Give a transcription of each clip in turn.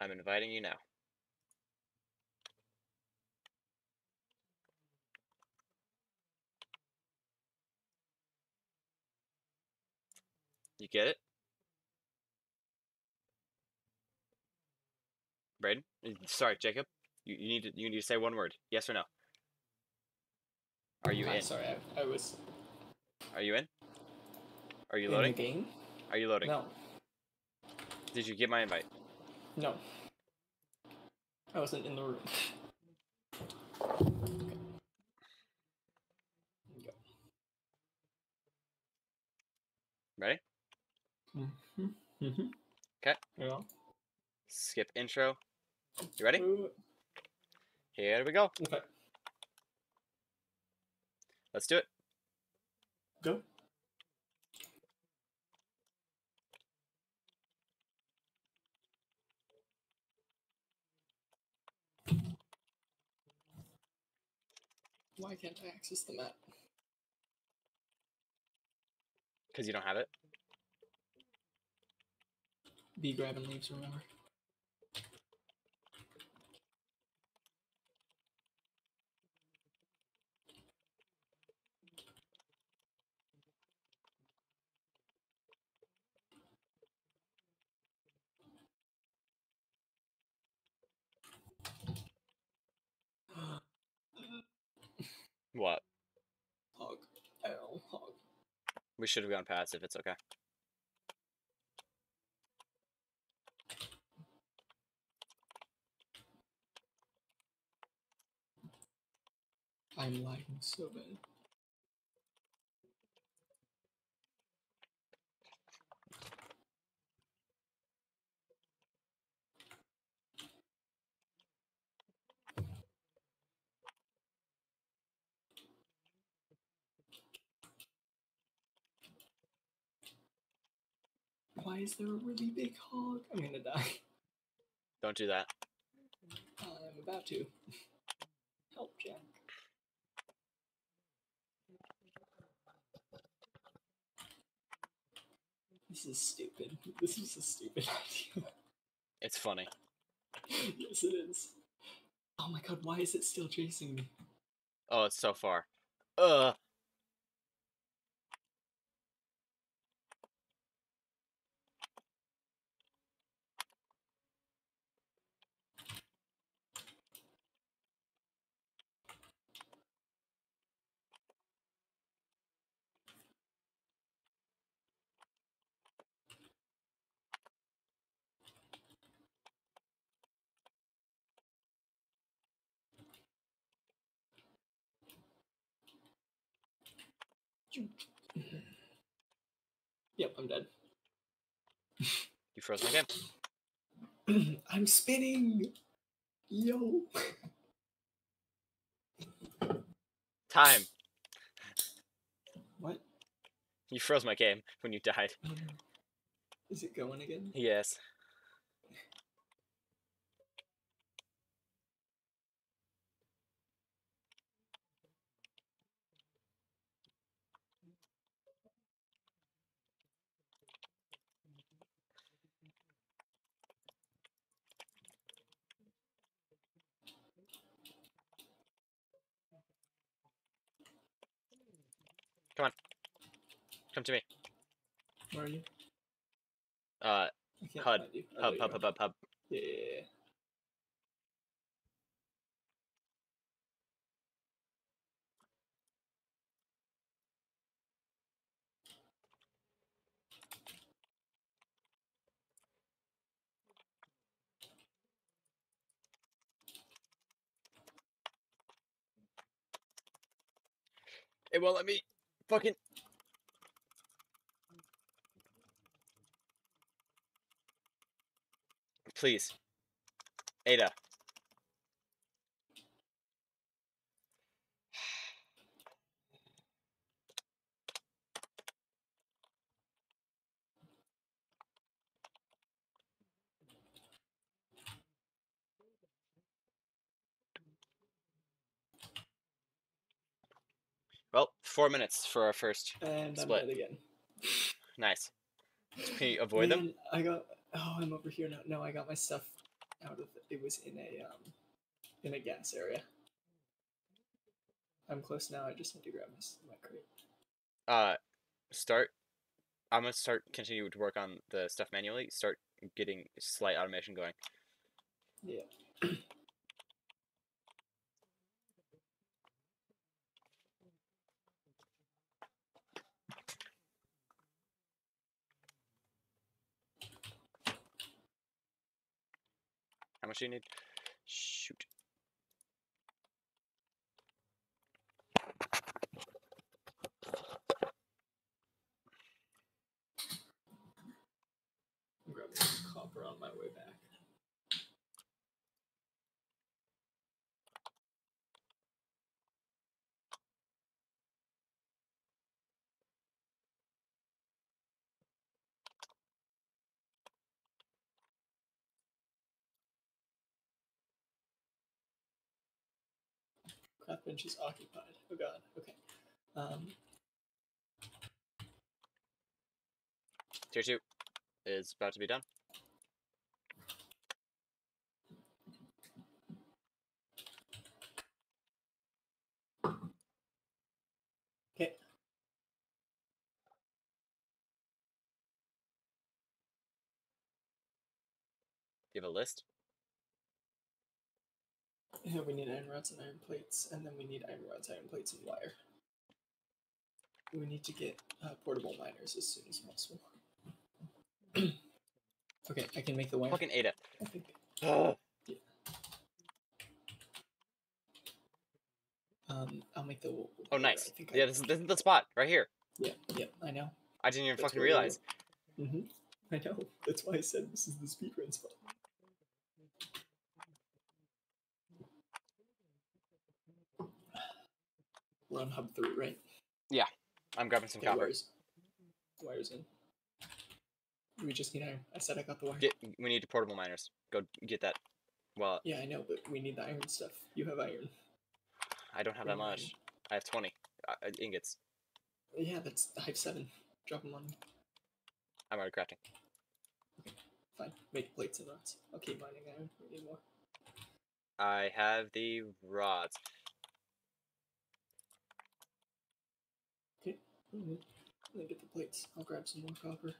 I'm inviting you now. You get it? Braden? Uh, Sorry, Jacob. You, you need to you need to say one word. Yes or no. Are you I'm in? sorry, I, I was Are you in? Are you in loading? game. Are you loading? No, Did you get my invite? No. I wasn't in the room. Ready? Mm-hmm. Mm-hmm. 'Kay. Yeah. Skip intro. You ready? Here we go. Okay. Let's do it. Go. Why can't I access the map? Because you don't have it. B grabbing leaves, remember? What? L hog. We should have gone past if it's okay. I'm lagging so bad. Why is there a really big hog? I'm gonna die. Don't do that. I'm about to. Help, Jack. This is stupid. This is a stupid idea. It's funny. yes, it is. Oh my god, why is it still chasing me? Oh, it's so far. Uh. Yep, I'm dead. You froze my game. I'm spinning! Yo! Time. What? You froze my game when you died. Is it going again? Yes. Come on. Come to me. Where are you? Uh, HUD. you. Hub, hub, hub, hub, hub. Yeah. It won't let me fucking. Please. Ada. Well, four minutes for our first. And I'm Split. again. Nice. Can you avoid them? I got. Oh, I'm over here now. No, I got my stuff out of it was in a um in a gas area. I'm close now. I just need to grab my, my crate. Uh, start. I'm gonna start continue to work on the stuff manually. Start getting slight automation going. Yeah. How much do you need? Shoot. I'm some copper on my way back. Craft bench is occupied. Oh god. Okay. Um, Tier two is about to be done. okay. You have a list. Yeah, we need iron rods and iron plates, and then we need iron rods, iron plates, and wire. We need to get uh, portable miners as soon as possible. okay, I can make the wire. Fucking Ada. I think. Um, I'll make the. Oh, nice. I think Yeah, I, this is, this is the spot right here. yeah, yeah, I know. I didn't even That's fucking realize. Mm-hmm. I know. That's why I said this is the speedrun spot. We're on hub three, right? Yeah, I'm grabbing some Okay, copper. wires. Wires in. We just need iron. I said I got the wire. Get. We need portable miners. Go get that. Well, Yeah, I know, but we need the iron stuff. You have iron. I don't have that Bring much. I have twenty uh, uh, ingots. Yeah, that's I have seven. Drop them on me. I'm already crafting. Okay, fine. Make plates and rods. I'll keep mining iron. We need more. I have the rods. Mm-hmm. Let me get the plates. I'll grab some more copper.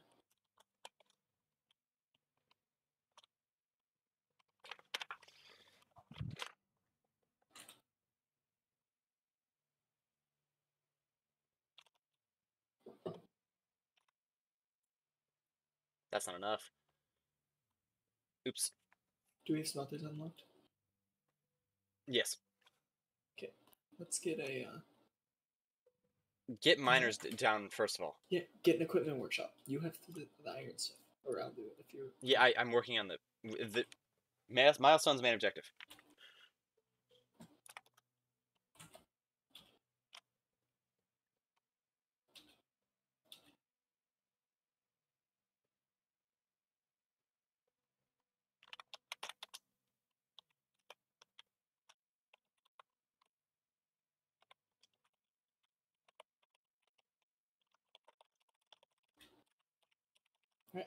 That's not enough. Oops. Do we have smelters unlocked? Yes. Okay. Let's get a uh, Get miners down first of all. yeah. Get an equipment workshop. You have the, the iron stuff, or I'll do it if you're. Yeah, I, I'm working on the the milestones main objective.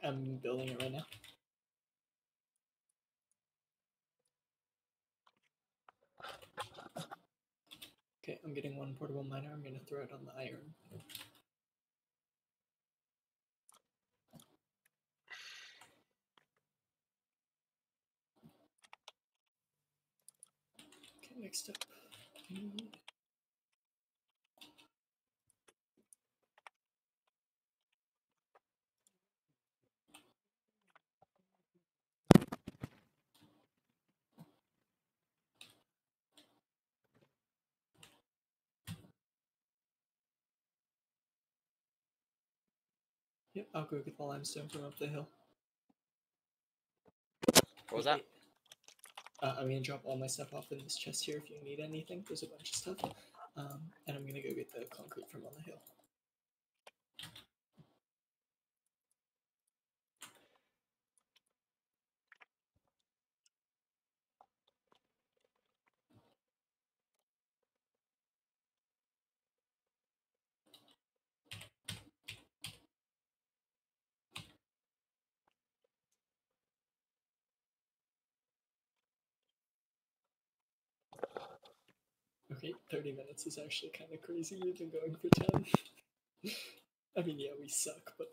I'm building it right now. Okay, I'm getting one portable miner. I'm gonna throw it on the iron. Okay, next up. Yep, I'll go get the limestone from up the hill. What was that? Uh, I'm gonna drop all my stuff off in this chest here if you need anything. There's a bunch of stuff. Um, and I'm gonna go get the concrete from on the hill. Okay, 30 minutes is actually kind of crazy. We've been going for 10. I mean, yeah, we suck, but.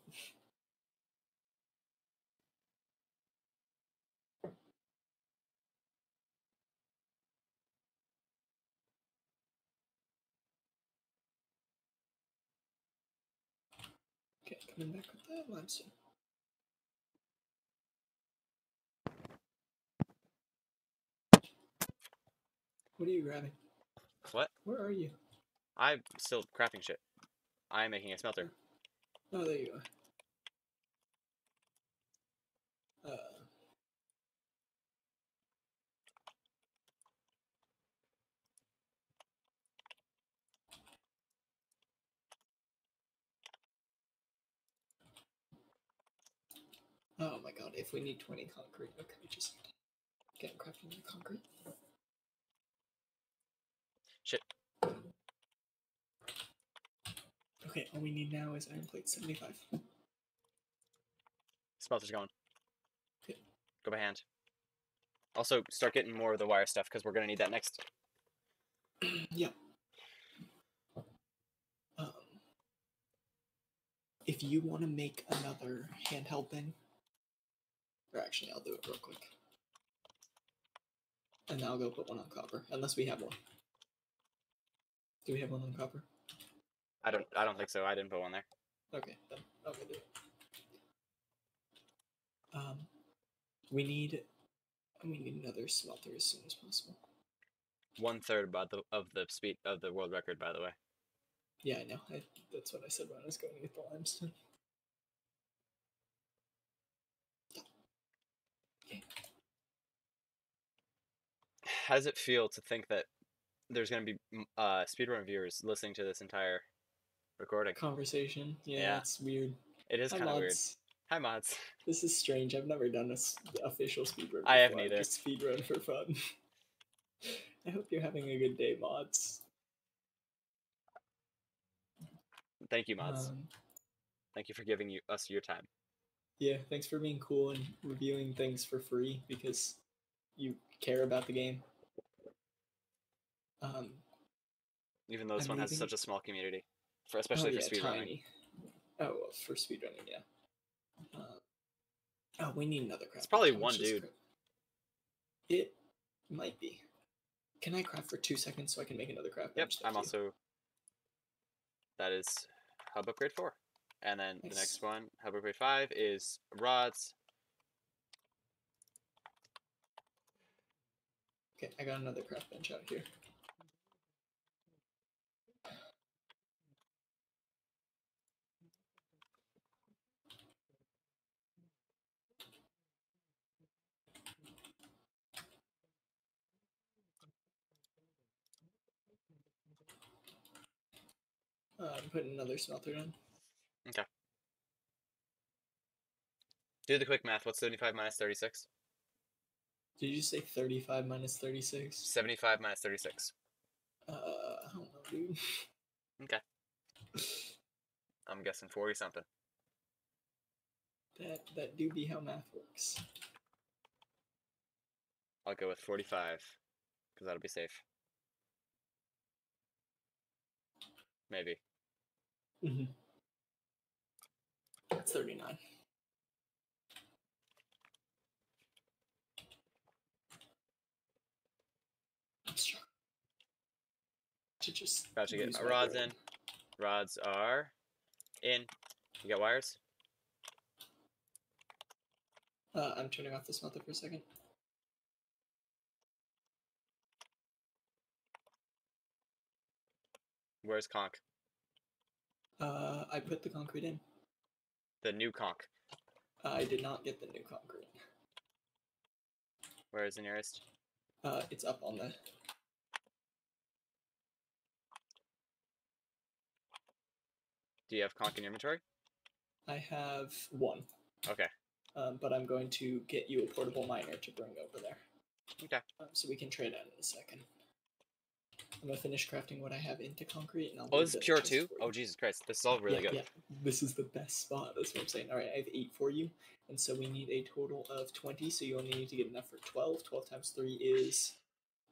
Okay, coming back with the limestone. What are you grabbing? What? Where are you? I'm still crafting shit. I'm making a smelter. Oh, there you are. Uh, oh my god, if we need 20 concrete, what can we just get crafting the concrete? Shit. Okay, all we need now is iron plate 75. Smelter's going. Okay. Go by hand. Also, start getting more of the wire stuff because we're gonna need that next. yeah. Um, if you want to make another handheld thing, or actually, I'll do it real quick. And I'll go put one on copper, unless we have one. Do we have one on copper? I don't. I don't think so. I didn't put one there. Okay, then I'll go do it. Um, we need, we need another smelter as soon as possible. One third about the of the speed of the world record, by the way. Yeah, I know. I, that's what I said when I was going to get the limestone. How does it feel to think that there's gonna be uh, speedrun viewers listening to this entire recording? Conversation. Yeah, Yeah. it's weird. It is kind of weird. Hi mods. This is strange. I've never done a official speedrun. I have neither. Just speedrun for fun. I hope you're having a good day, mods. Thank you, mods. Um, Thank you for giving you, us your time. yeah, thanks for being cool and reviewing things for free because you care about the game. Um, Even though this I'm one has leaving- such a small community, for especially oh, yeah, for speedrunning. tiny. Oh, well, for speedrunning, yeah. Uh, oh, we need another craft. It's probably one is dude. cra- It might be. Can I craft for two seconds so I can make another craft? Yep, bench? I'm you. also. That is hub upgrade four, and then the Nice. next one, hub upgrade five, is rods. Okay, I got another craft bench out here. Uh, I'm putting another smelter in. Okay. Do the quick math. What's 75 minus 36? Did you say 35 minus 36? 75 minus 36. Uh, I don't know, dude. Okay. I'm guessing 40 something. That that do be how math works. I'll go with 45, because that'll be safe. Maybe. Mm-hmm. That's 39. I'm sure. To just About to get use my my rods in. Rods are in. You got wires? Uh, I'm turning off the smelter for a second. Where's conch? Uh, I put the concrete in. The new conch. I did not get the new concrete. Where is the nearest? Uh, it's up on the. Do you have conch in your inventory? I have one, Okay. um, but I'm going to get you a portable miner to bring over there. Okay. Um, so we can trade out in a second. I'm gonna finish crafting what I have into concrete, and I'll. Oh, this is pure too? Oh, Jesus Christ. This is all really yeah, good. Yeah, this is the best spot. That's what I'm saying. All right, I have eight for you, and so we need a total of twenty. So you only need to get enough for twelve. Twelve times three is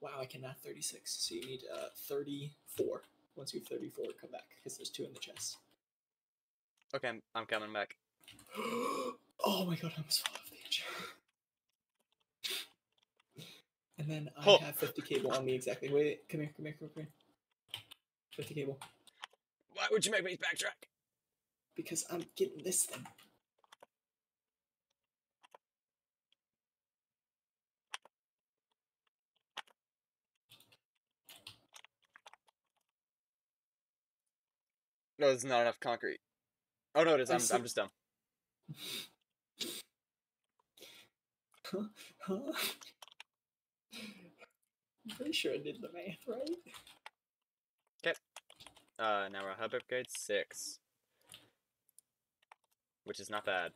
wow, I can cannot 36. So you need uh 34. Once you have 34, come back because there's two in the chest. Okay, I'm, I'm coming back. oh my god, I almost fell off the edge. And then I Oh. have 50 cable on me exactly. Wait, come here, come here, come here. 50 cable. Why would you make me backtrack? Because I'm getting this thing. No, there's not enough concrete. Oh no, it is. I'm, I'm just dumb. Huh? Huh? I'm pretty sure I did the math right. Uh, now we're hub upgrade six, which is not bad.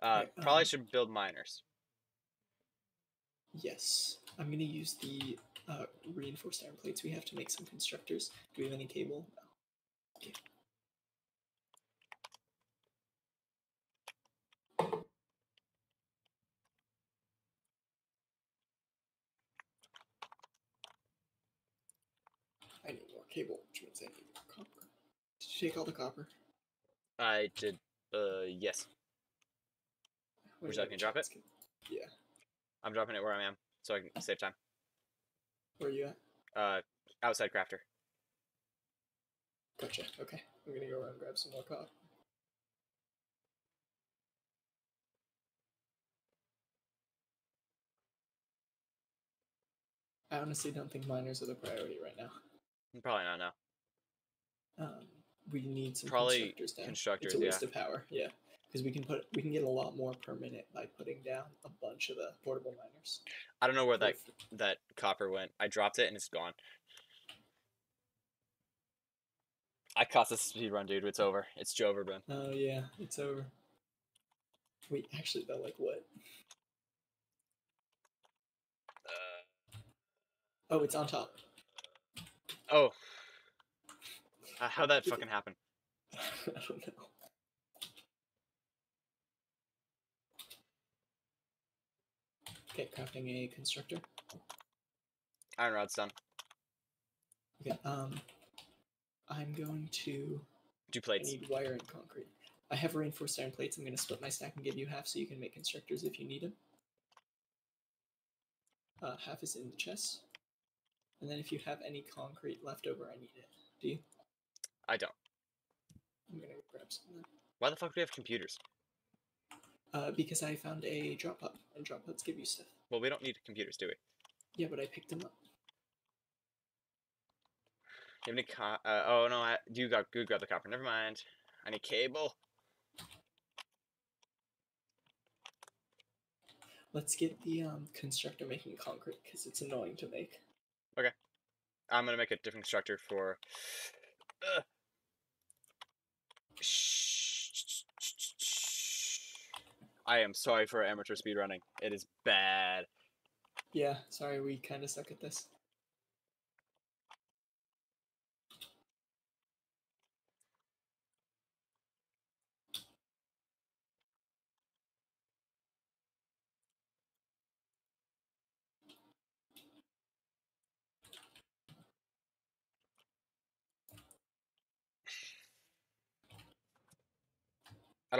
Uh, probably um, should build miners. Yes, I'm gonna use the uh, reinforced iron plates we have to make some constructors. Do we have any cable? I need more cable, which means I need more copper. Did you take all the copper? I did. Uh, yes. Where Would did you like me to drop it? get- Yeah. I'm dropping it where I am, so I can save time. Where are you at? Uh, outside crafter. Gotcha. Okay. I'm gonna go around and grab some more copper. I honestly don't think miners are the priority right now. Probably not now. Um, we need some Probably constructors down. constructors, It's a yeah. waste of power. Yeah, because we can put we can get a lot more per minute by putting down a bunch of the portable miners. I don't know where that that copper went. I dropped it and it's gone. I caught the speed run, dude. It's over. It's Jover, bro. Oh yeah, it's over. Wait, actually though, like what? Uh, Oh, it's on top. oh, uh, how'd that fucking happen? I don't know. Okay, crafting a constructor. Iron rod's done. Okay, um, I'm going to. Do I plates. need wire and concrete. I have reinforced iron plates. I'm going to split my stack and give you half so you can make constructors if you need them. Uh, half is in the chest. And then if you have any concrete left over, I need it. Do you? I don't. I'm going to grab some of Why the fuck do we have computers? Uh, because I found a drop hub, and drop hubs give you stuff. Well, we don't need computers, do we? Yeah, but I picked them up. You have any co- uh, oh no, I, you got you grab the copper. Never mind. I need cable. Let's get the um, constructor making concrete because it's annoying to make. Okay. I'm gonna make a different structure for. Uh, I am sorry for amateur speedrunning. It is bad. Yeah, sorry, we kind of suck at this.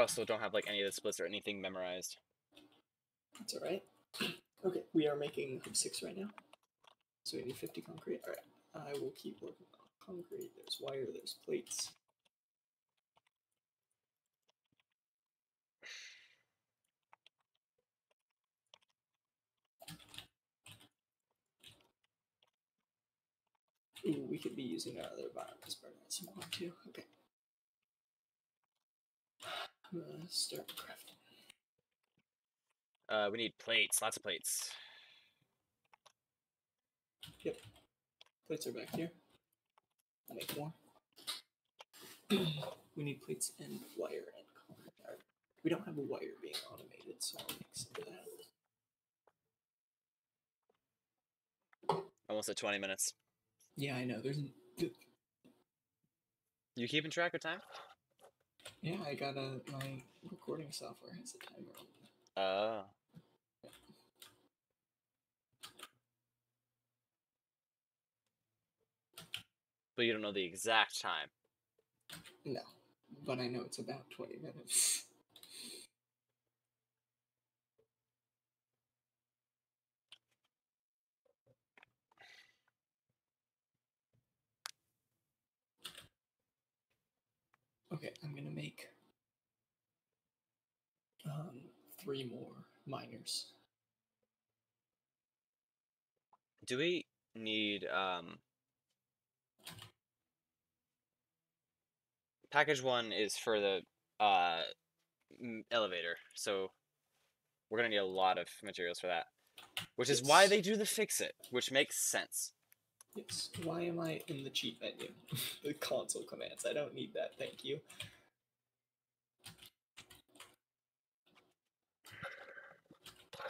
Also don't have like any of the splits or anything memorized. That's alright. Okay, we are making 6 right now. So we need 50 concrete. Alright, I will keep working on concrete. There's wire, there's plates. Ooh, we could be using our other biomass burner at some point too. Okay. I'm gonna start crafting. Uh, we need plates, lots of plates. Yep. Plates are back here. I'll make more. we need plates and wire and. We don't have a wire being automated, so I'll make some of that. Almost at 20 minutes. Yeah, I know. There's. n- th- You keeping track of time? Yeah, I got a my recording software has a timer on it. Oh. Ah. But you don't know the exact time. No, but I know it's about twenty minutes. Okay, I'm gonna make um, three more miners. Do we need um package one is for the uh elevator, so we're gonna need a lot of materials for that. Which is why they do the fix it, which makes sense. Yes. Why am I in the cheat menu? the console commands. I don't need that. Thank you.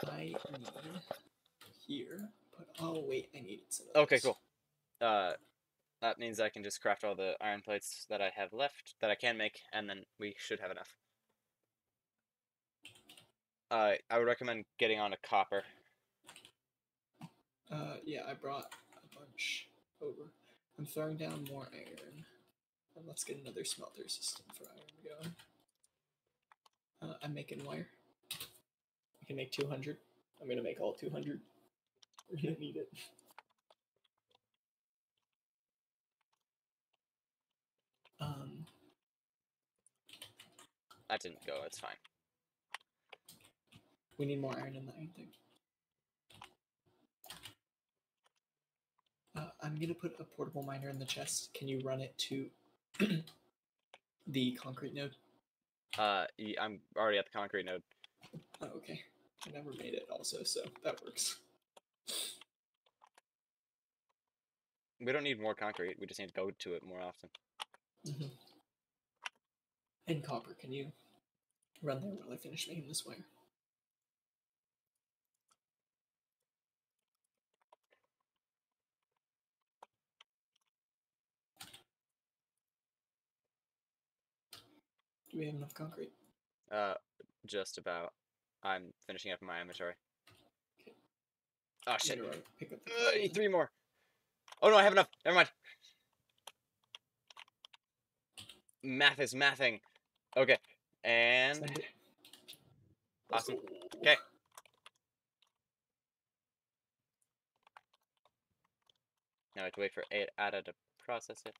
I need here, but oh wait, I need some. Okay, cool. Uh, that means I can just craft all the iron plates that I have left that I can make, and then we should have enough. Uh, I would recommend getting on a copper. Uh, yeah, I brought over. I'm throwing down more iron, and let's get another smelter system for iron going. Uh, I'm making wire. I can make 200. I'm gonna make all 200. We're gonna need it. Um, That didn't go. It's fine. we need more iron in the iron thing. Uh, I'm gonna put a portable miner in the chest. Can you run it to the concrete node? Uh, I'm already at the concrete node. Oh, okay. I never made it also, so that works. We don't need more concrete. We just need to go to it more often. Mm-hmm. And copper, can you run there while I finish making this wire? Do we have enough concrete? Uh, just about. I'm finishing up my inventory. Okay. Oh shit! pick up the Uh, I need three more. Oh no, I have enough. Never mind. Math is mathing. Okay, and it. Awesome. Okay. now I have to wait for A- Ada to process it.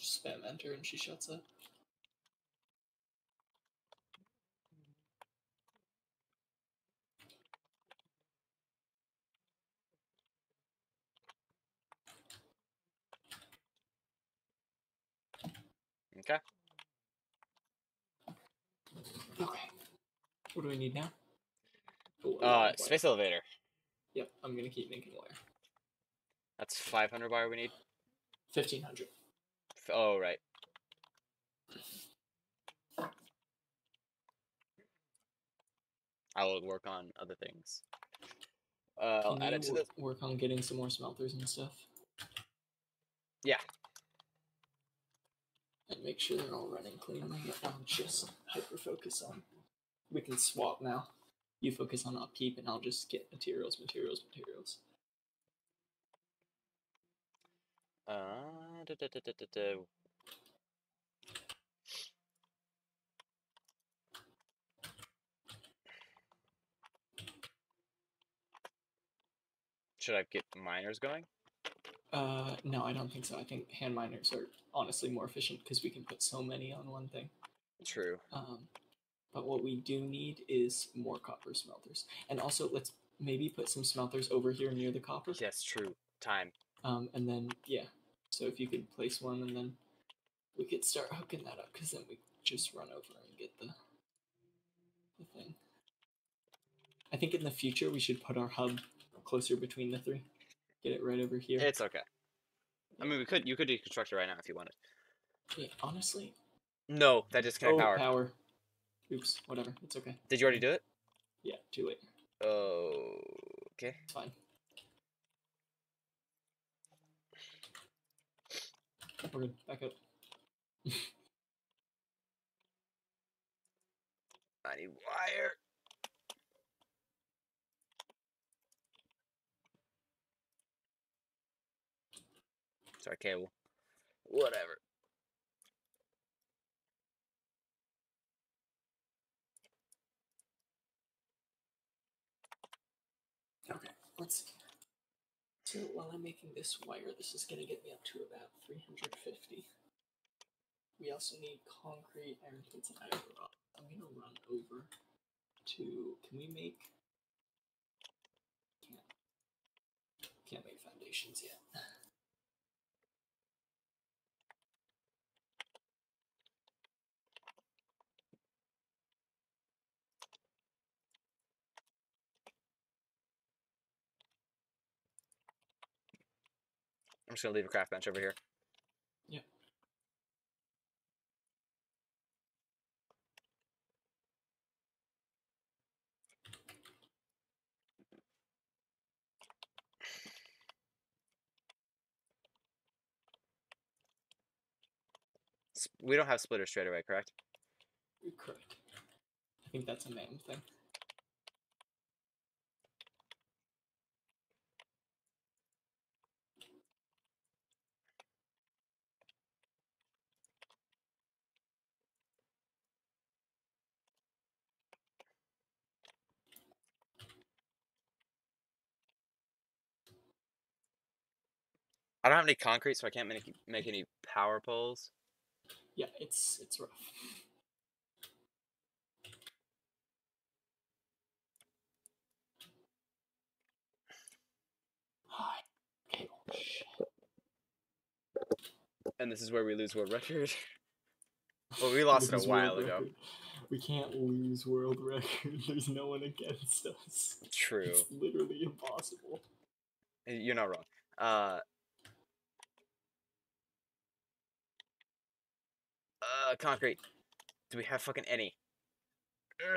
Spam enter and she shuts up. Okay. Okay. What do we need now? Oh, Uh, wire. space elevator. Yep, I'm gonna keep making wire. That's 500 wire we need. Fifteen hundred. F- Oh right. I will work on other things. Uh, I'll add it to wo- the. work on getting some more smelters and stuff? Yeah. And make sure they're all running cleanly. I'll just hyper focus on. We can swap now. You focus on upkeep, and I'll just get materials, materials, materials. Uh, da, da, da. Should I get miners going? Uh, no, I don't think so. I think hand miners are honestly more efficient because we can put so many on one thing. True. Um, but what we do need is more copper smelters, and also let's maybe put some smelters over here near the copper. Yes, true. Time. Um, and then yeah, so if you could place one, and then we could start hooking that up, because then we just run over and get the the thing. I think in the future we should put our hub closer between the three. Get it right over here. It's okay. I mean, we could. You could deconstruct it right now if you wanted. Yeah, honestly. No, that disconnect oh, power. power. Oops, whatever. It's okay. Did you already do it? Yeah, too late. Oh, okay. It's fine. We're good. Back up. I need wire. Sorry, cable. Whatever. Okay, let's see. So while I'm making this wire, this is gonna get me up to about 350. We also need concrete, iron plates, and iron rod. I'm gonna run over to. Can we make? Can't. Can't make foundations yet. I'm just gonna leave a craft bench over here. Yeah. We don't have splitters straight away, correct? Correct. I think that's a man thing. I don't have any concrete, so I can't make make any power poles. Yeah, it's it's rough. And this is where we lose world record. well, we lost it a while ago. record. We can't lose world record. There's no one against us. True. It's literally impossible. You're not wrong. Uh. Uh, concrete. Do we have fucking any?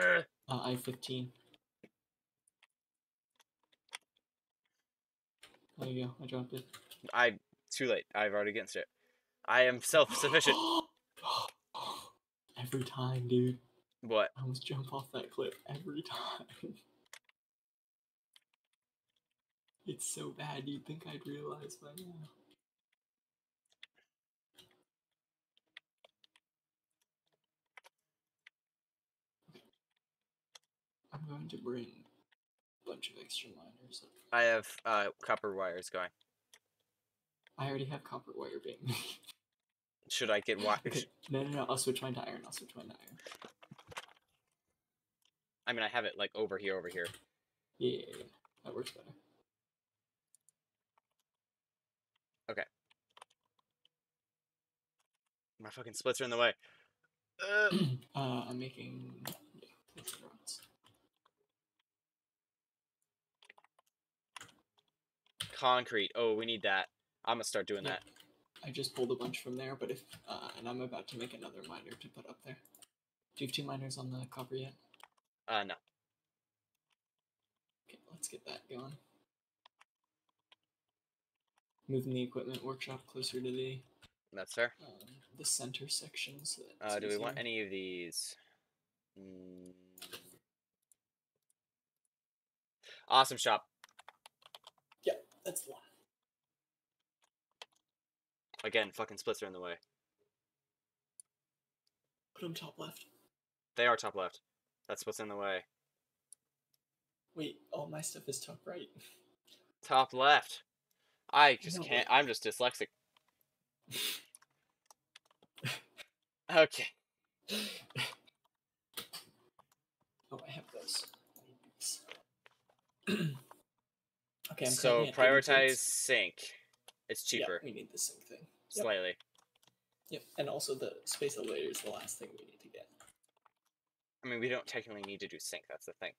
Ugh. Uh, I fifteen. There you go. I dropped it. I too late. I've already against it. I am self-sufficient. every time, dude. what? I almost jump off that cliff every time. It's so bad. You'd think I'd realize by now. I'm going to bring a bunch of extra miners. I have uh copper wires going. I already have copper wire being. Should I get wire? okay. No, no, no. I'll switch mine to iron. I'll switch mine to iron. I mean, I have it like over here, over here. Yeah, yeah, yeah. That works better. Okay. My fucking splits are in the way. Uh, uh, I'm making yeah, plates and rods. Concrete. Oh, we need that. I'm gonna start doing Yeah. that. I just pulled a bunch from there, but if uh, and I'm about to make another miner to put up there. Do you have two miners on the copper yet? Uh, no. Okay, let's get that going. Moving the equipment workshop closer to the That's fair. um, the center section. So Uh, do we want any of these? Mm. Awesome shop. That's one. Again, fucking splits are in the way. Put them top left. They are top left. That's what's in the way. Wait, all my stuff is top right. Top left. I just know, can't. I'm just dyslexic. Okay. Oh, I have those. Okay, I'm so currently at 80 prioritize sync. sink. It's Yeah, cheaper, we need the sink thing. Yep. slightly. Yep, and also the space elevator is the last thing we need to get. I mean, we don't technically need to do sink, That's the thing.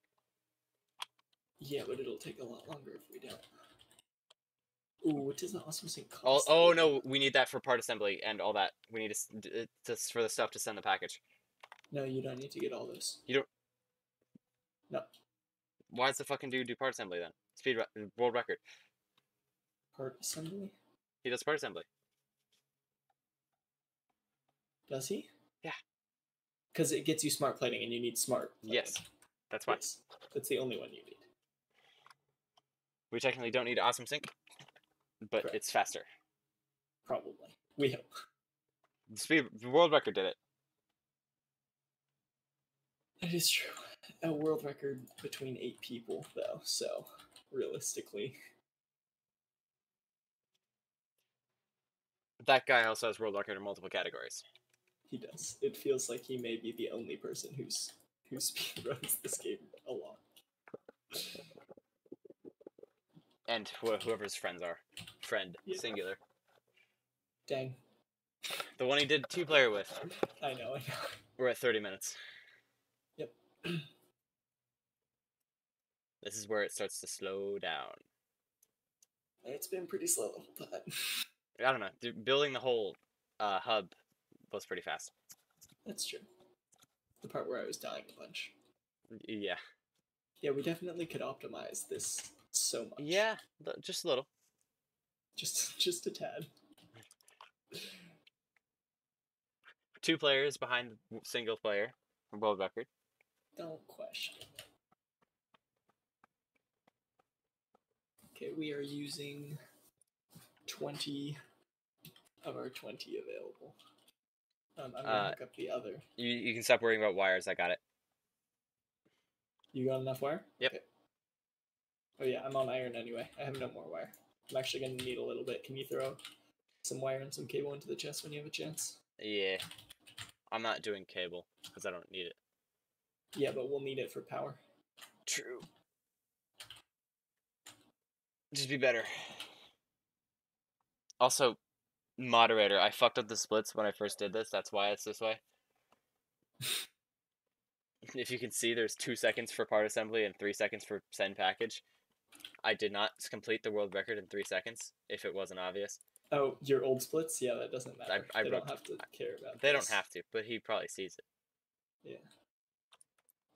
Yeah, but it'll take a lot longer if we don't. Ooh, what does the awesome sink cost? Oh, oh no, we need that for part assembly and all that. We need to, uh, to for the stuff to send the package. No, you don't need to get all those. You don't. No. Why does the fucking dude do part assembly then? Speed re- world record. Part assembly? He does part assembly. Does he? Yeah. Because it gets you smart plating, and you need smart. plating. Yes, that's why. Yes. That's the only one you need. We technically don't need awesome sink, but Correct. it's faster. Probably. We hope. The speed the world record did it. That is true. A world record between eight people, though. So realistically, That guy also has world record in multiple categories. he does. It feels like he may be the only person who's who speed runs this game a lot. And wh- whoever his friends are. Friend, Yeah. singular. Dang. The one he did two player with. I know. I know. We're at 30 minutes. Yep. This is where it starts to slow down. It's been pretty slow time. I don't know. Building the whole uh, hub was pretty fast. That's true. The part where I was dying a bunch. Yeah. Yeah, we definitely could optimize this so much. Yeah, th- just a little. Just just a tad. Two players behind single player world record. Don't question. Okay, we are using 20 of our 20 available. Um, I'm gonna Uh, hook up the other. You, you can stop worrying about wires. I got it. You got enough wire? Yep. Okay. Oh yeah, I'm on iron anyway. I have no more wire. I'm actually gonna need a little bit. Can you throw some wire and some cable into the chest when you have a chance? Yeah. I'm not doing cable because I don't need it. Yeah, but we'll need it for power. True. Just be better. Also, moderator, I fucked up the splits when I first did this. That's why it's this way. if you can see, there's two seconds for part assembly and three seconds for send package. I did not complete the world record in three seconds, if it wasn't obvious. Oh, your old splits? Yeah, that doesn't matter. I they don't have to care about. They don't have to, but he probably sees it. Yeah.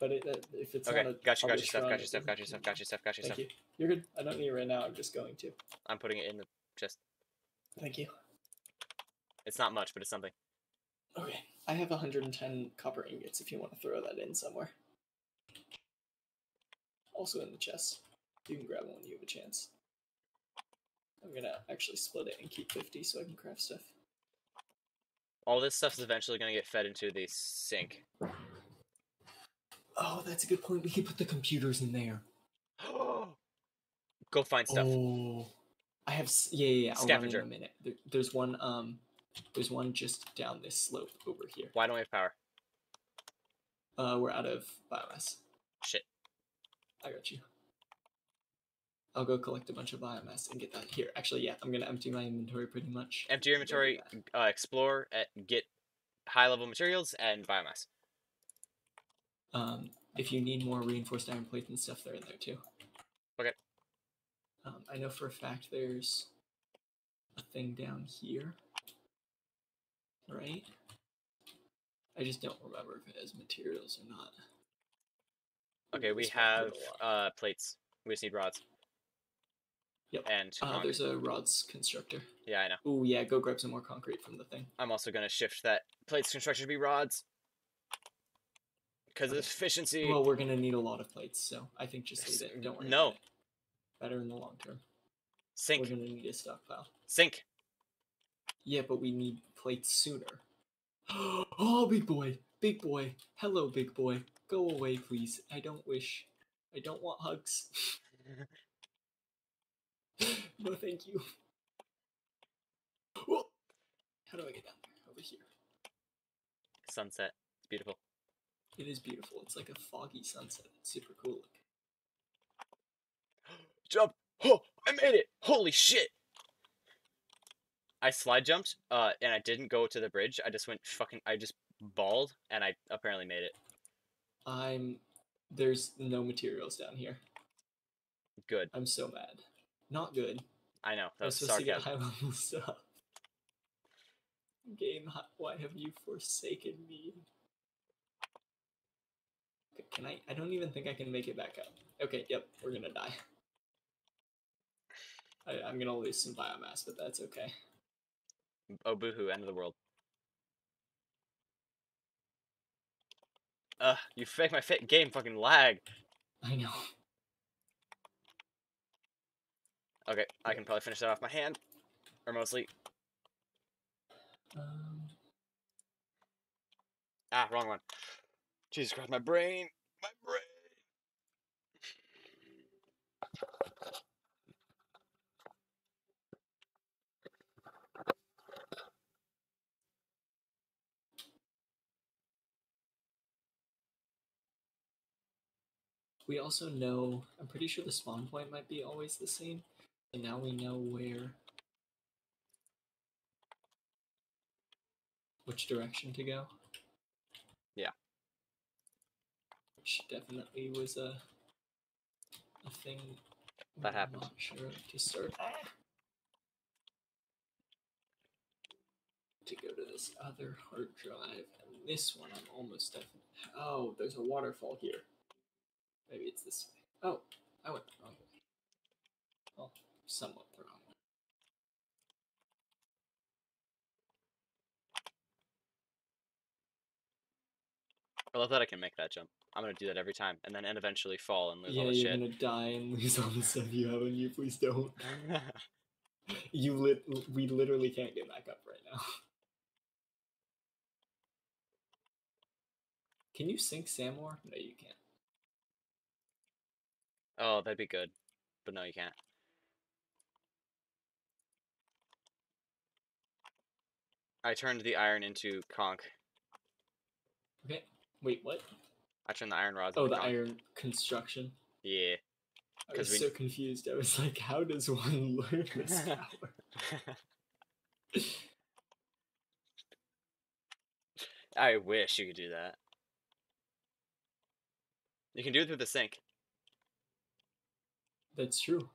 But it, uh, if it's Okay, not a got you, got your stuff, got your stuff, got your stuff, got your stuff, got your Thank you. You're good. I don't need it right now. I'm just going to. I'm putting it in the chest. Thank you. It's not much, but it's something. Okay. I have 110 copper ingots if you want to throw that in somewhere. Also in the chest. You can grab it when you have a chance. I'm gonna actually split it and keep 50 so I can craft stuff. All this stuff is eventually going to get fed into the sink. Oh, that's a good point. We can put the computers in there. Go find stuff. Oh, I have. s- Yeah, yeah, Scavenger. I'll run in a minute. There, there's one. Um, there's one just down this slope over here. Why don't we have power? Uh, we're out of biomass. Shit. I got you. I'll go collect a bunch of biomass and get that here. Actually, yeah, I'm gonna empty my inventory pretty much. Empty your inventory, uh, explore, uh, get high level materials and biomass. Um, if you need more reinforced iron plates and stuff, they're in there too. Okay. Um, I know for a fact there's a thing down here. Right? I just don't remember if it has materials or not. Okay, we have hurt a lot. uh, plates. We just need rods. Yep. And Uh, there's a rods constructor. yeah, I know. Oh yeah, go grab some more concrete from the thing. I'm also gonna shift that plates constructor to be rods. Because Okay. efficiency. Well, we're gonna need a lot of plates, so I think just leave it. Don't worry. no. Better in the long term. sink, We're gonna need a stockpile. sink. Yeah, but we need plates sooner. oh, big boy, big boy. Hello, big boy. Go away, please. I don't wish. I don't want hugs. no, thank you. How do I get down there? Over here. Sunset. It's beautiful. It is beautiful. It's like a foggy sunset. It's super cool looking. Jump! Oh, I made it! Holy shit! I slide jumped, uh, and I didn't go to the bridge. I just went fucking. I just balled, and I apparently made it. I'm. There's no materials down here. Good. I'm so mad. Not good. I know. I That's was supposed to get sarcasm. high level stuff. Game, why have you forsaken me? Can I? I don't even think I can make it back up. Okay, yep, we're gonna die. I, I'm gonna lose some biomass, but that's okay. Oh, boohoo! End of the world. Ugh, you fake my fit game fucking lag. I know. Okay, I can probably finish that off my hand. Or mostly. Um, Ah, wrong one. Jesus Christ, my brain. My brain. we also know. I'm pretty sure the spawn point might be always the same. And now we know where. Which direction to go. Yeah. Which definitely was a. A thing. That I'm happened. Not sure to start. To go to this other hard drive, and this one I'm almost definitely. Oh, there's a waterfall here. Maybe it's this way. Oh, I went the wrong way. Well, somewhat the wrong way. I love that I can make that jump. I'm gonna do that every time, and then and eventually fall and lose yeah, all the shit. Yeah, you're gonna die and lose all the stuff you have on you. Please don't. You lit. We literally can't get back up right now. Can you sink SAM ore? No, you can't. oh, that'd be good, but no, you can't. I turned the iron into conch. Okay. Wait, what? I turned the iron rods. Oh, the iron construction. Yeah. I was we- so confused. I was like, how does one learn this power? I wish you could do that. You can do it through the sink. That's true.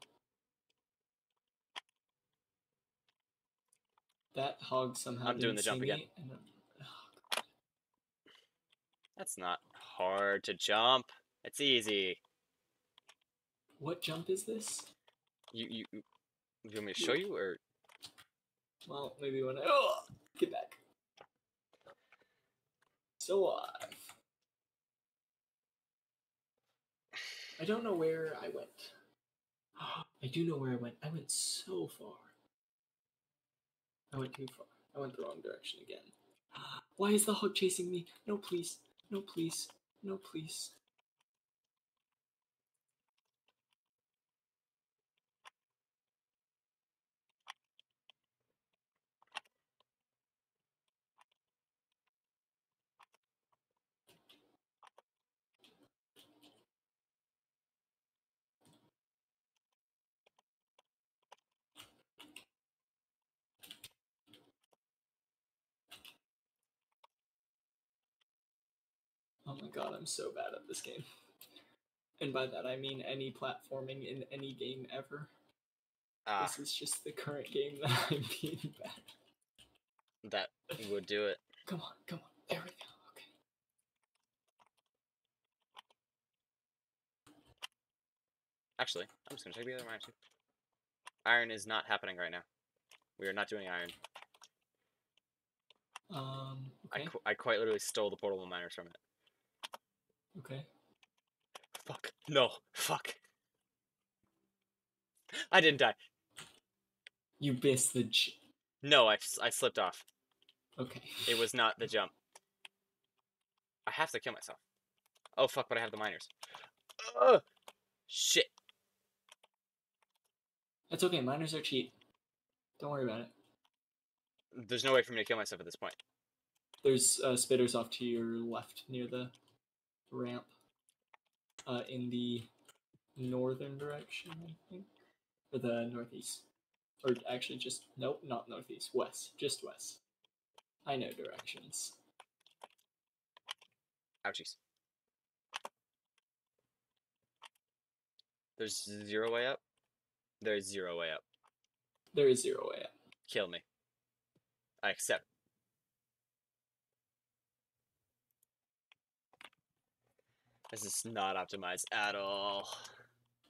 That hog somehow. I'm doing the jump again. me, oh, That's not hard to jump. It's easy. What jump is this? You you you want me to show you or Well, maybe when I oh, get back. Still alive. I don't know where I went. I do know where I went. I went so far. I went too far. I went the wrong direction again. Why is the hog chasing me? No, please. No, please. No, please. Oh my god, I'm so bad at this game. And by that I mean any platforming in any game ever. ah This is just the current game that I'm being bad. that would do it. Come on, come on. There we go. Okay. Actually, I'm just gonna check the other iron too. Iron is not happening right now. We are not doing iron. Um. I, Okay. qu- I quite literally stole the portable miners from it. Okay. Fuck. No. Fuck. I didn't die. You missed the. J- No, I slipped off. okay. It was not the jump. I have to kill myself. Oh fuck, but I have the miners. Ugh. Shit. That's okay. Miners are cheap. Don't worry about it. There's no way for me to kill myself at this point. There's uh, spitters off to your left near the ramp. Uh, in the northern direction, I think, or the northeast, or actually just nope, not northeast, west, just west. I know directions. Ouchies. There's zero way up. There's zero way up. There is zero way up. Kill me. I accept. This is not optimized at all.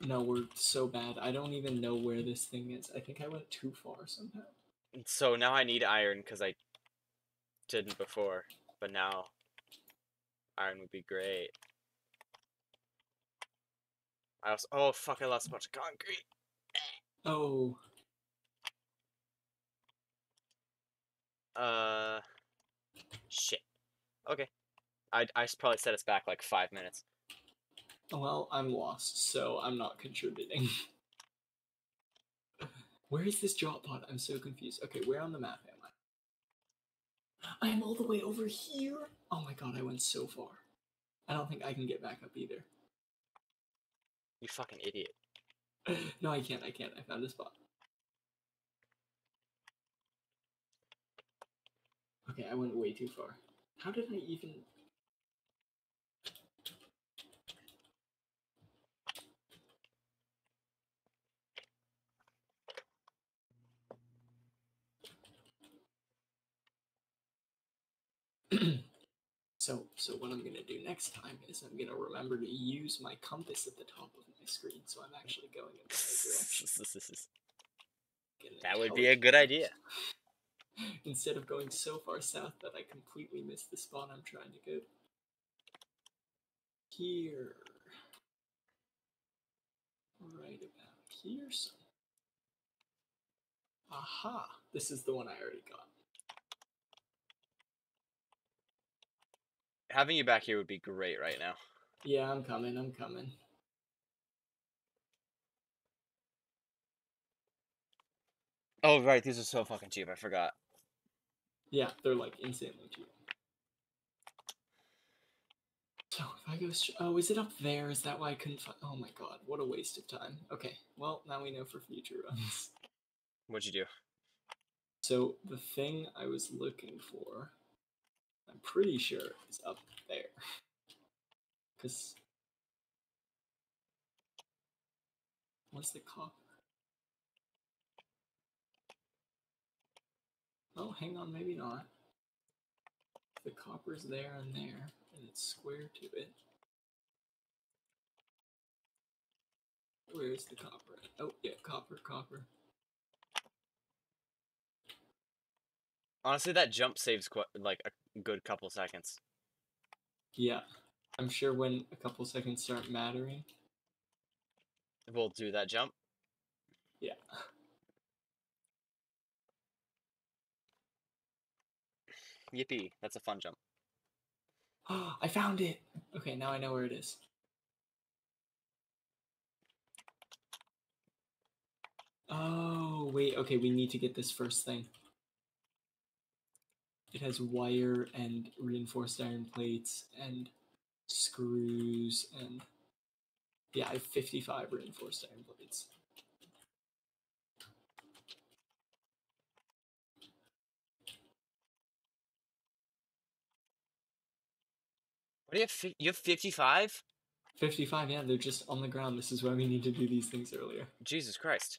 No, we're so bad. I don't even know where this thing is. I think I went too far somehow. So now I need iron because I didn't before, but now Iron would be great. I also oh fuck I lost a bunch of concrete. Oh, Uh shit. Okay. I I probably set us back like five minutes. Well, I'm lost, so I'm not contributing. where is this drop pod? I'm so confused. Okay, where on the map am I? I am all the way over here. Oh my god, I went so far. I don't think I can get back up either. You fucking idiot. no, I can't. I can't. I found a spot. Okay, I went way too far. How did I even? so, so what I'm gonna do next time is I'm gonna remember to use my compass at the top of my screen, so I'm actually going in the right direction. That would be a good idea. instead of going so far south that I completely miss the spot I'm trying to go. Here. Right about here. So. Aha! This is the one I already got. Having you back here would be great right now. Yeah, I'm coming, I'm coming. Oh right, these are so fucking cheap. I forgot. Yeah, they're like insanely cheap. So if I go, oh, is it up there? Is that why I couldn't find? Oh my god, what a waste of time. Okay, well now we know for future runs. What'd you do? So the thing I was looking for, I'm pretty sure it's up there. Cause what's the copper? Oh, hang on, maybe not. The copper's there and there, and it's square to it. Where's the copper? Oh, yeah, copper, copper. Honestly, that jump saves quite like a good couple seconds. Yeah, I'm sure when a couple seconds start mattering. We'll do that jump. Yeah. Yippee! That's a fun jump. I found it. Okay, now I know where it is. Oh, wait. Okay, we need to get this first thing. It has wire and reinforced iron plates and screws and yeah, I have 55 reinforced iron plates. What do you have? You have fifty-five? 55, yeah, they're just on the ground. This is why we need to do these things earlier. Jesus Christ!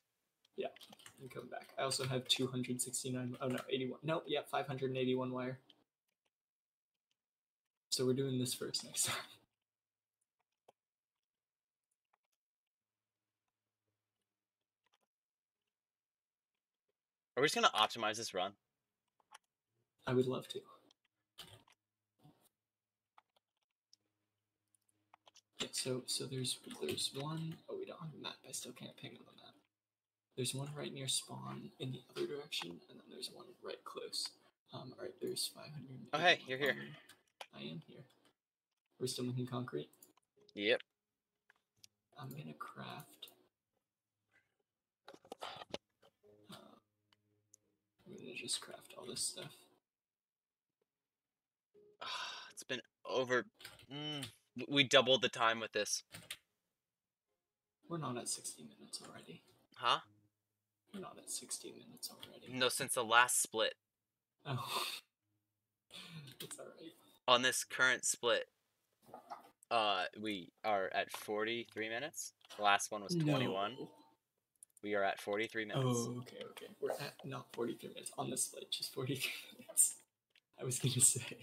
And come back. I also have 269. Oh no, 81. Nope, yeah, 581 wire. So we're doing this first next time. Are we just gonna optimize this run? I would love to. Yeah, so so there's there's one oh we don't have a map. I still can't ping on the map. There's one right near spawn in the other direction, and then there's one right close. Um, alright, there's 500. Oh, hey, you're here. I am here. We're still making concrete. Yep. I'm gonna craft. Uh, I'm gonna just craft all this stuff. it's been over. Mm, we doubled the time with this, We're not at 60 minutes already. huh? We're not at 60 minutes already. No, since the last split. Oh. it's alright. On this current split, uh, we are at forty-three minutes. The last one was twenty-one. No. We are at forty-three minutes. Oh, okay, okay. We're at not 43 minutes on the split, just 43 minutes. I was gonna say.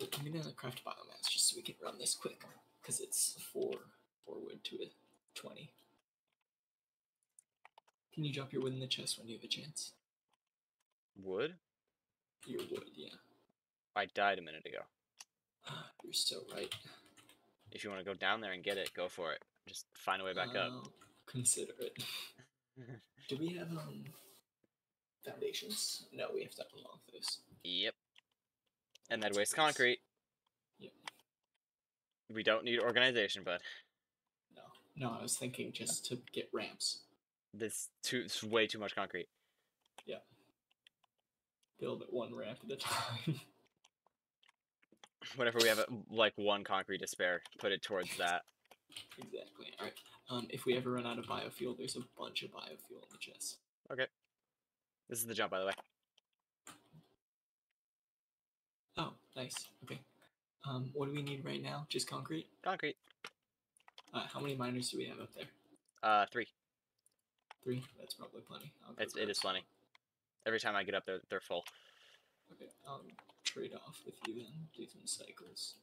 I'm gonna craft biomass just so we can run this quick, because it's four, four wood to a 20. Can you drop your wood in the chest when you have a chance? Wood? Your wood, yeah. I died a minute ago. You're so right. If you want to go down there and get it, go for it. Just find a way back up. Consider it. Do we have um foundations? No, we have to unlock those. Yep. And that waste concrete. Yep. We don't need organization, bud. No, no, I was thinking just to get ramps. This too it's way too much concrete. Yeah. Build it one ramp at a time. Whenever we have a, like one concrete to spare, put it towards that. exactly. All right. Um, if we ever run out of biofuel, there's a bunch of biofuel in the chest. Okay. This is the jump, by the way. Oh, nice. Okay. Um, what do we need right now? Just concrete. Concrete. Uh, how many miners do we have up there? Uh, three. Three. That's probably plenty. It's it is plenty. Every time I get up there, they're full. Okay, I'll trade off with you then. Do some cycles.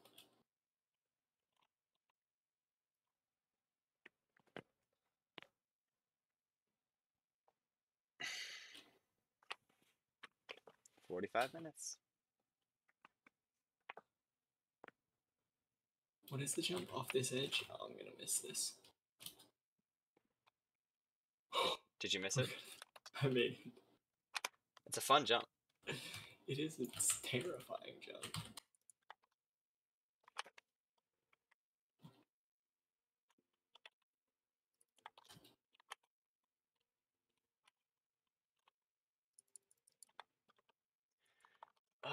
Forty-five minutes. What is the jump off this edge? Oh, I'm gonna miss this. Did you miss it? I made it. It's a fun jump. It is. It's terrifying jump. Oh,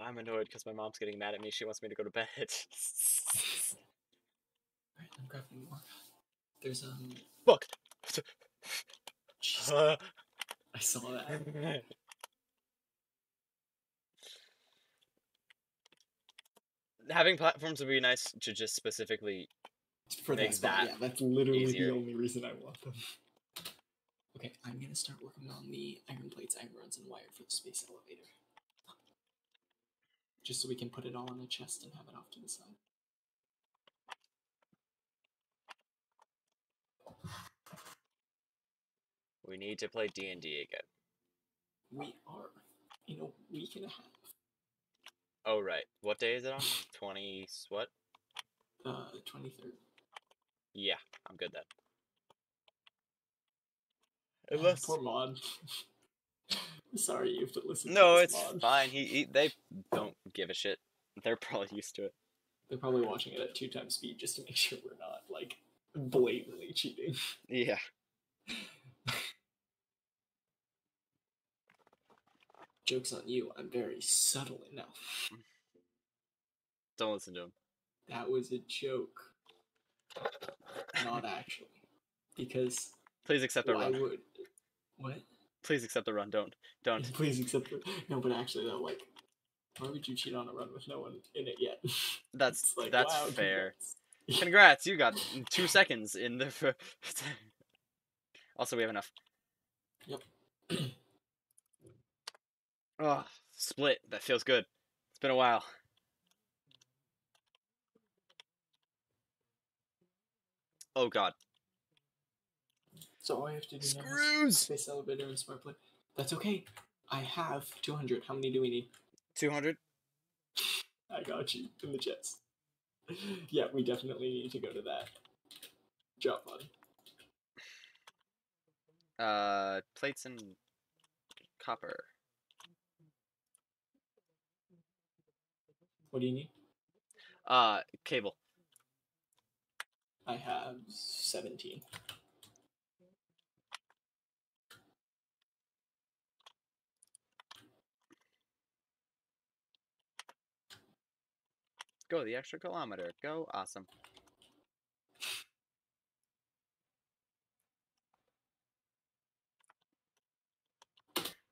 I'm annoyed because my mom's getting mad at me. She wants me to go to bed. Alright, I'm grabbing more. There's um. Fuck. I saw that. Having platforms would be nice to just specifically. For that spot, that yeah, that's literally easier. the only reason I want them. Okay, I'm gonna start working on the iron plates, iron rods, and wire for the space elevator. Just so we can put it all in a chest and have it off to the side. We need to play D and D again. We are in a week and a half. Oh right. What day is it on? Twenty. What? Uh, 23rd. Yeah, I'm good then. Ah, Unless. Poor Mod. Sorry you have to listen No, to it's Mod. fine. He, he they don't give a shit. They're probably used to it. They're probably watching it at two times speed just to make sure we're not, like, blatantly cheating. Yeah. Joke's on you, I'm very subtle enough. Don't listen to him. That was a joke. Not actually. Because Please accept the run. would. What? Please accept the run. Don't. Don't. Please accept it. No, but actually, though, like, why would you cheat on a run with no one in it yet? That's like, that's wow, fair. congrats. Congrats, you got two seconds in the. also, we have enough. Yep. Oh, split. That feels good. It's been a while. Oh god. So all I have to do now is space elevator and smart plate. That's okay. I have 200. How many do we need? Two hundred. I got you in the chest. Yeah, we definitely need to go to that. Job on. Uh, plates and copper. What do you need? Uh, cable. I have 17. Go the extra kilometer. Go. Awesome.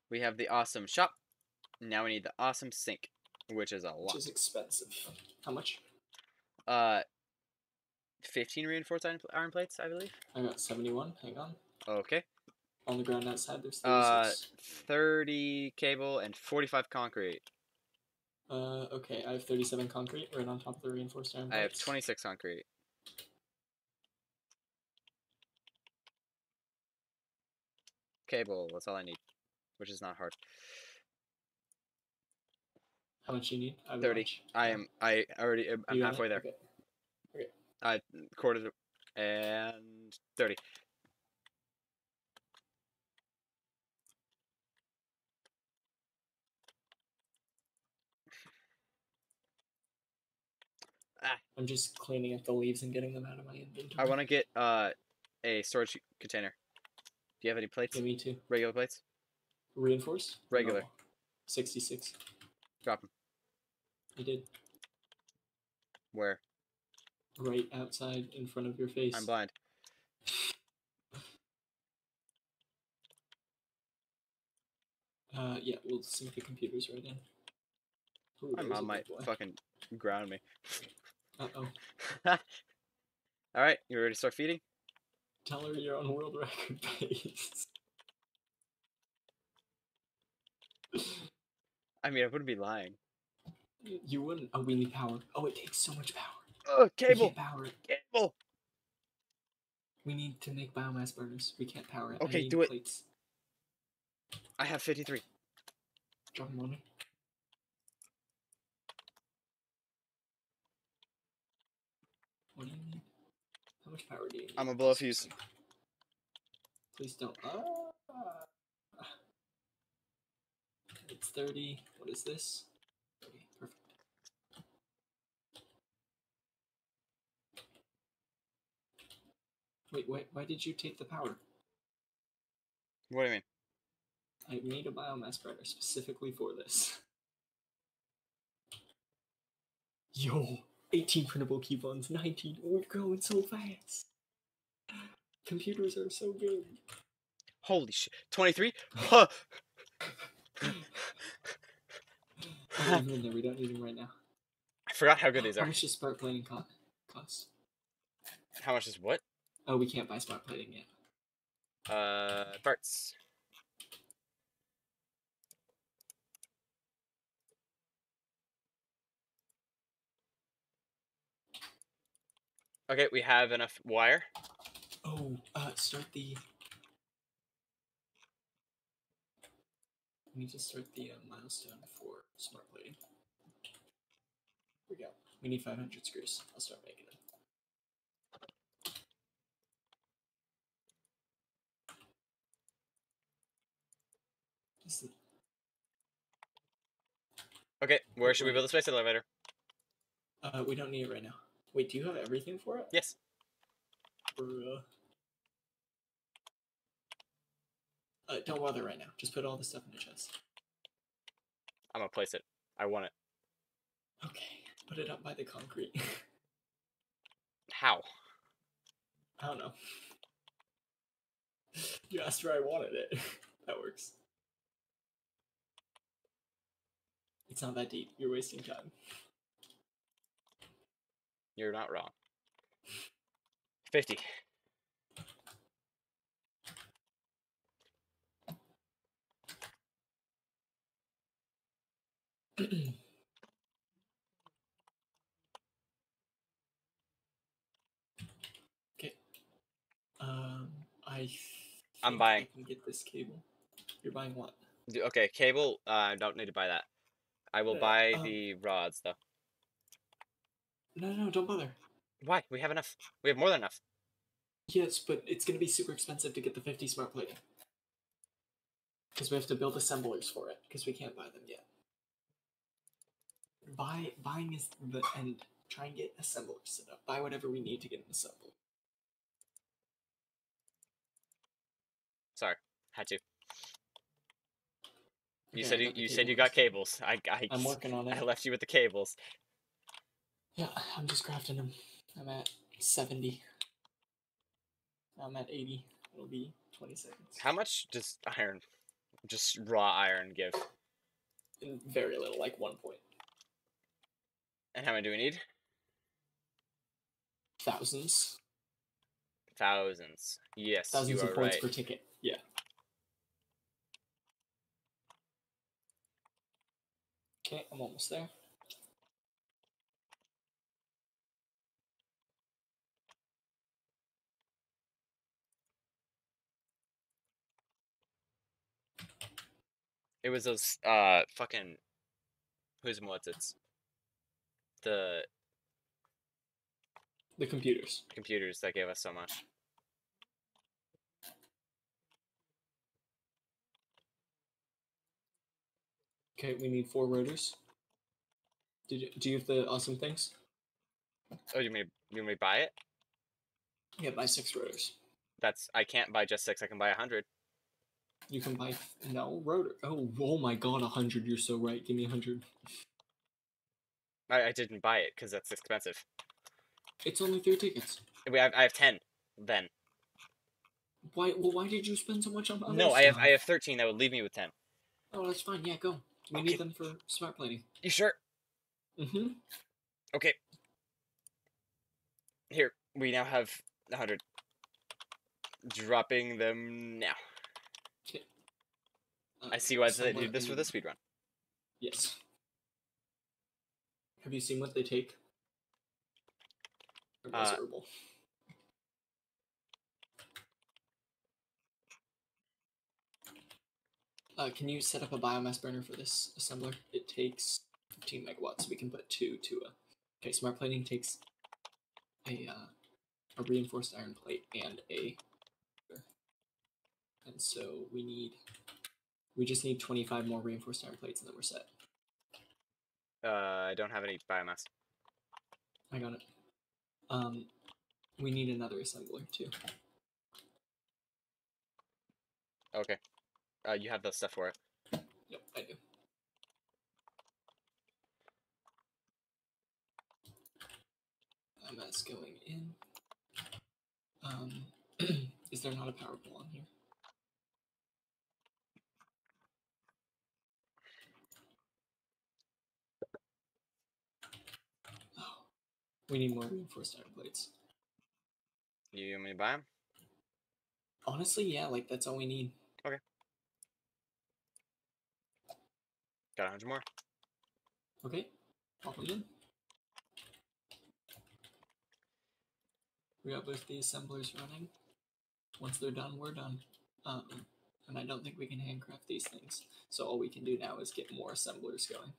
We have the awesome shop. Now we need the awesome sink, which is a lot. Which is expensive. How much? Uh, 15 reinforced iron, iron plates, I believe. I got 71. Hang on. Okay. On the ground outside, there's 36. Uh, 30 cable and 45 concrete. Uh, okay, I have 37 concrete right on top of the reinforced iron Plates. I have 26 concrete. Cable, that's all I need, which is not hard. How much you need? I have 30. bunch. I am. I already. I'm You halfway there. Okay. I quarter to- and thirty. I'm just cleaning up the leaves and getting them out of my inventory. I want to get uh a storage container. Do you have any plates? Yeah, me too. Regular plates? Reinforced? Regular. Normal. 66. Drop them. I did. Where? Right outside in front of your face. I'm blind. Uh, yeah, we'll sink the computers right in. Ooh, My mom might boy. fucking ground me. Uh-oh. All right, you ready to start feeding? Tell her you're on world record pace. I mean, I wouldn't be lying. You wouldn't. Oh, we need power. Oh, it takes so much power. Oh, cable, power cable. We need to make biomass burners. We can't power it. Okay, do it. Plates. I have 53. Drop them on me. What do you need? How much power do you need? I'ma blow a fuse. Please don't. Ah. It's 30. What is this? Wait, wait, why did you take the power? What do you mean? I made a biomass burner specifically for this. Yo, 18 printable coupons, 19. We're growing so fast. Computers are so good. Holy shit. 23? Huh. We don't need them right now. I forgot how good these are. How much does smart plating co- cost? How much is what? Oh, we can't buy smart plating yet. Uh, parts. Okay, we have enough wire. Oh, uh, start the. We need to start the uh, milestone for smart plating. Here we go. We need 500 screws. I'll start making them. This is- Okay, where should we build the space elevator? Uh, we don't need it right now. Wait, do you have everything for it? Yes. Bruh. Uh, don't bother right now. Just put all the stuff in the chest. I'm gonna place it. I want it. Okay, put it up by the concrete. How? I don't know. You asked where I wanted it. that works. It's not that deep. You're wasting time. You're not wrong. 50. okay. Um, I. I'm buying. I can get this cable. You're buying what? Okay, cable. Uh, I don't need to buy that. I will buy um, the rods though. No, no, don't bother. Why? We have enough. We have more than enough. Yes, but it's gonna be super expensive to get the 50 smart plating. Because we have to build assemblers for it, because we can't buy them yet. Buy buying is the end. Try and get assemblers set up. Buy whatever we need to get an assembler. Sorry, had to. You Okay, said you, you said you got cables. I I, I'm working on it. I left you with the cables. Yeah, I'm just crafting them. I'm at 70. I'm at 80. It'll be 20 seconds. How much does iron, just raw iron, give? And very little, like one point. And how many do we need? Thousands. Thousands. Yes, Thousands of points right. per ticket. Yeah. Okay, I'm almost there. It was those uh fucking Who's and what's it's the The computers. computers that gave us so much. Okay, we need four rotors. Did you, do you have the awesome things? Oh, you may you mean buy it? Yeah, buy six rotors. That's I can't buy just six. I can buy a hundred. You can buy no rotor. Oh, oh my god, a hundred. You're so right. Give me a hundred. I, I didn't buy it because that's expensive. It's only three tickets. We have I have ten. Then Why? Well, why did you spend so much on? no, I have I have thirteen. That would leave me with ten. Oh, that's fine. Yeah, go. We Okay. need them for smart plating. You sure? Mm-hmm. Okay. Here we now have a hundred. Dropping them now. I see why they do this for the speed run. Yes. Have you seen what they take? They're Uh, Uh, can you set up a biomass burner for this assembler? It takes 15 megawatts. We can put two to a. Okay, smart plating takes a uh, a reinforced iron plate and a. And so we need. We just need 25 more reinforced iron plates and then we're set. Uh, I don't have any biomass. I got it. Um, we need another assembler too. Okay. Uh, you have the stuff for it. Yep, I do. MS going in. Um, is there not a power pole on here? Oh, we need more reinforced iron plates. You want me to buy them? Honestly, yeah, like that's all we need. Got a hundred more. Okay, pop them in. We got both the assemblers running. Once they're done, we're done. Um, and I don't think we can handcraft these things. So all we can do now is get more assemblers going.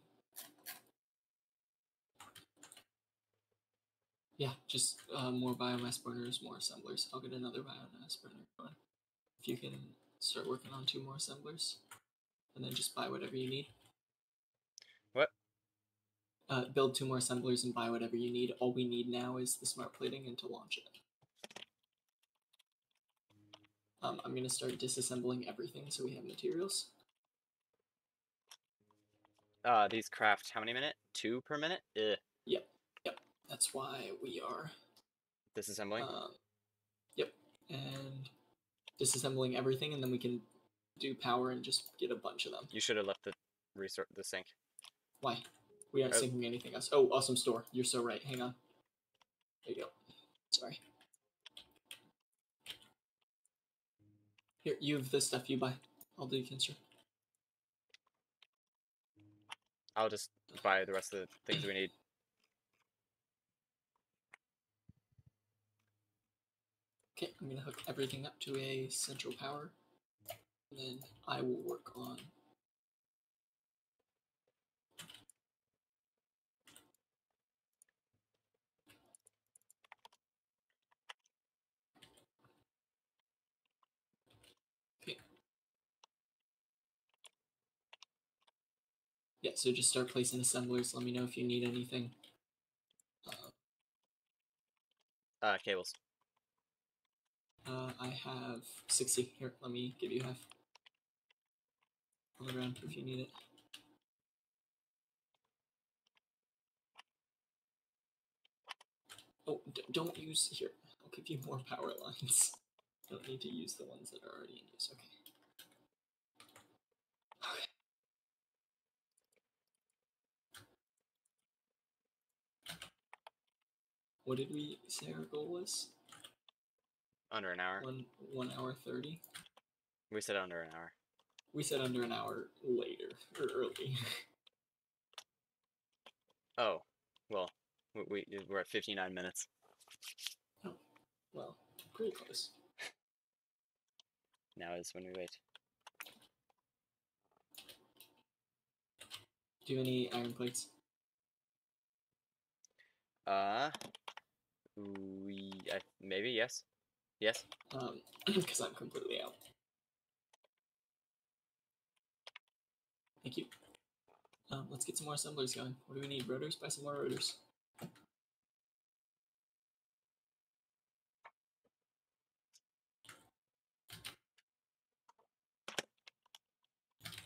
Yeah, just uh, more biomass burners, more assemblers. I'll get another biomass burner going. If you can start working on two more assemblers, and then just buy whatever you need. Uh, build two more assemblers and buy whatever you need. All we need now is the smart plating and to launch it. Um, I'm gonna start disassembling everything so we have materials. Uh, these craft how many minute? Two per minute? Ugh. Yep, yep. That's why we are. Disassembling. Um, yep, and disassembling everything, and then we can do power and just get a bunch of them. you should have left the resort the sink. Why? We aren't sinking anything else. Oh, awesome store. You're so right. Hang on. There you go. Sorry. Here, you have the stuff you buy. I'll do construct. I'll just buy the rest of the things we need. Okay, I'm gonna hook everything up to a central power. And then I will work on Okay. Yeah, so just start placing assemblers. Let me know if you need anything. Uh, Uh, cables. Uh, I have 60. Here, let me give you half. On the ground if you need it. Oh, d- don't use. Here, I'll give you more power lines. Don't need to use the ones that are already in use. Okay. Okay. What did we say our goal was? Under an hour. One one hour thirty. We said under an hour. We said under an hour later or early. Oh, well, we, we we're at 59 minutes. Oh, well, pretty close. Now is when we wait. Do you have any iron plates? Uh, we I, maybe yes, yes. Um, because I'm completely out. Thank you. Um, let's get some more assemblers going. What do we need? Rotors? Buy some more rotors.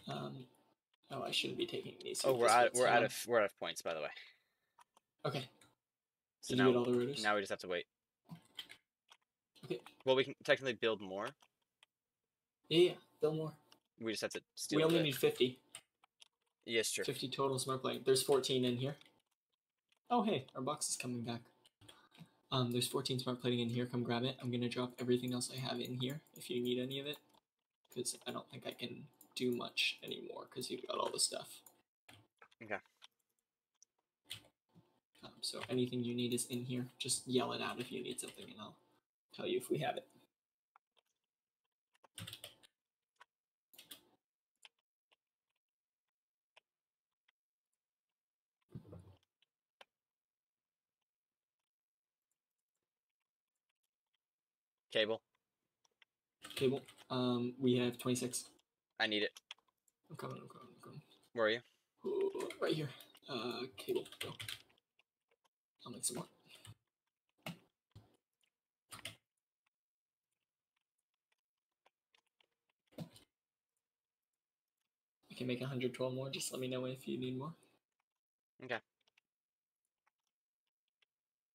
Um, oh, I shouldn't be taking these. Oh, we're out. We're out of we're out of points, by the way. Okay. So Did you now get all the now we just have to wait. Okay. Well, we can technically build more. Yeah, yeah. Build more. We just have to steal. we only the- need 50. Yes, true. 50 total smart plate. There's 14 in here. Oh, hey, our box is coming back. Um, there's 14 smart plating in here. Come grab it. I'm gonna drop everything else I have in here if you need any of it, because I don't think I can do much anymore because you've got all the stuff. Okay. So anything you need is in here. Just yell it out if you need something, and I'll tell you if we have it. Cable. Cable. Um, we have 26. I need it. I'm coming. I'm coming. I'm coming. Where are you? Ooh, right here. Uh, cable. Go. I'll make some more. I can make 112 more. Just let me know if you need more. Okay.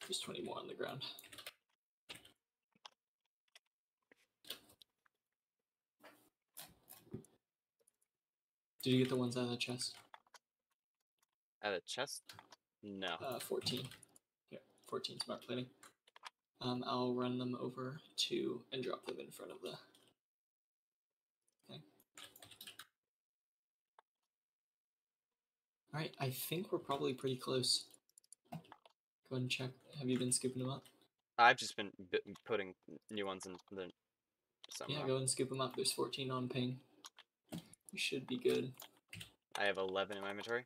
There's 20 more on the ground. Did you get the ones out of the chest? Out of the chest? No. Uh, 14. Here, 14 smart plating. Um, I'll run them over to and drop them in front of the. Okay. Alright, I think we're probably pretty close. Go ahead and check. Have you been scooping them up? I've just been b- putting new ones in the. Somewhere. Yeah, go and scoop them up. There's 14 on ping. We should be good. I have 11 in my inventory.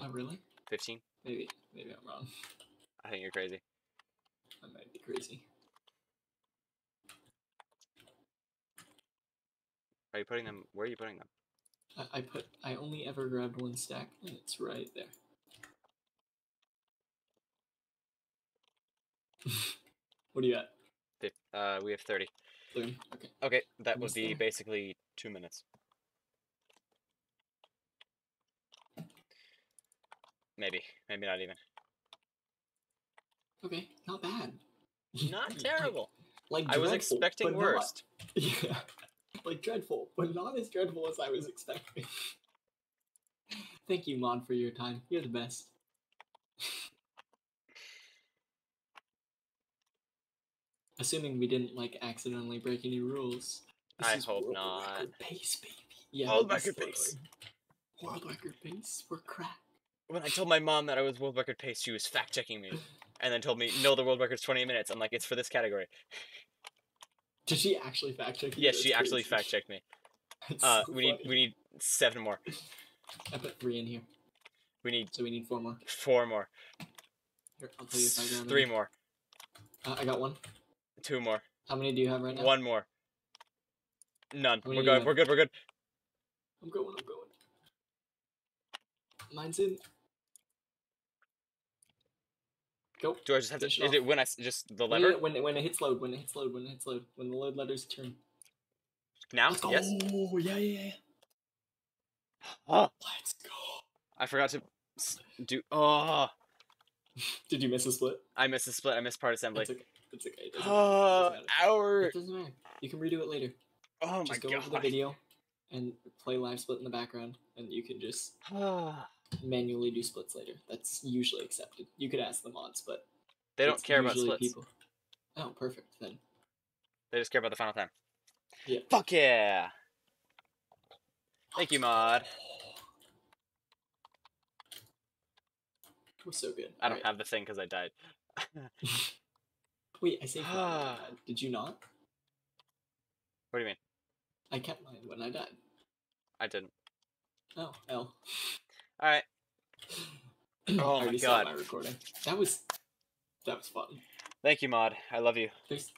Oh, really? 15. Maybe. Maybe I'm wrong. I think you're crazy. I might be crazy. Are you putting them? Where are you putting them? I, I put. I only ever grabbed one stack, and it's right there. what do you got? Uh, we have 30. Thirty. Okay. Okay, that would be there. basically two minutes. Maybe, maybe not even. Okay. Not bad. Not Like- terrible. Like, I was expecting but not. worst. Yeah. Like dreadful, but not as dreadful as I was expecting. Thank you, Mod, for your time. You're the best. Assuming we didn't like accidentally break any rules. I is hope world not. Record pace, baby. Yeah, World record pace. World record pace. We're cracked. When I told my mom that I was world record pace, she was fact checking me, and then told me, "No, the world record's 28 minutes." I'm like, "It's for this category." Did she actually fact check? you? Yes, she actually fact checked me. Uh, so we need we need seven more. I put three in here, We need so we need four more. four more. Here, I'll tell you if I grab Three any. more. Uh, I got one. Two more. How many do you have right now? One more. None. We're good. We're good. We're good. I'm going. I'm going. Mine's in. Go. Do I just have to? Is it it when I just the lever when it, when it hits load, when it hits load, when it hits load, when the load letters turn. now? Let's. Yes. Oh yeah, yeah, yeah. Oh, Let's go. I forgot to do. Oh, Did you miss a split? I missed the split. I missed part assembly. That's okay. That's okay. It doesn't, Oh, hour. it doesn't matter. You can redo it later. Oh my god. just go over the video and play live split in the background, and you can just manually do splits later. That's usually accepted. You could ask the mods, but they don't care about splits. People. Oh, perfect then. They just care about the final time. Yeah. Fuck yeah. Thank you, mod. We're so good. I don't Alright. have the thing because I died. Wait, I saved mine. when I died. Did you not? What do you mean? I kept mine when I died. I didn't. Oh, L. All right. Oh I Oh my God. My recording. That was that was fun. Thank you, Mod. I love you. There's